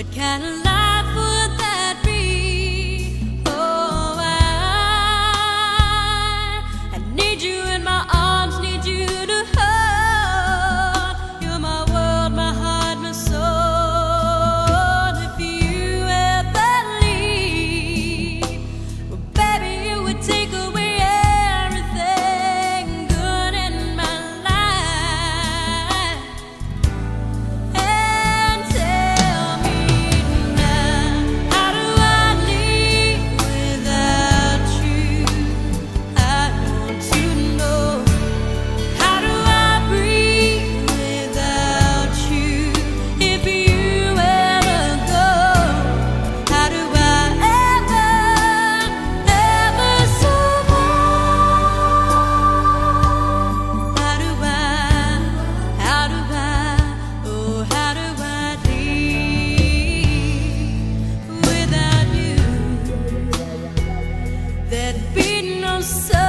But can love não.